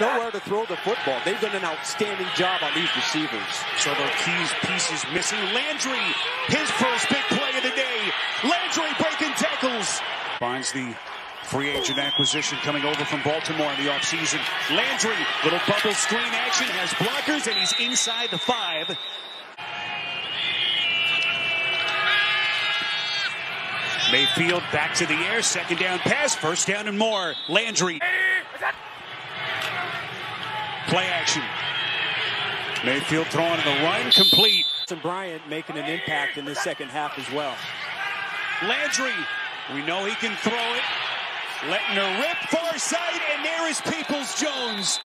nowhere to throw the football. They've done an outstanding job on these receivers. So their keys pieces missing. Landry, his first big play of the day. Landry breaking tackles. Finds the free agent acquisition coming over from Baltimore in the offseason. Landry, little bubble screen action, has blockers, and he's inside the five. Mayfield back to the air, second down pass, first down and more. Landry. Play action. Mayfield throwing the run, complete. And Bryant making an impact in the second half as well. Landry, we know he can throw it. Letting her rip far side, and there is Peoples Jones.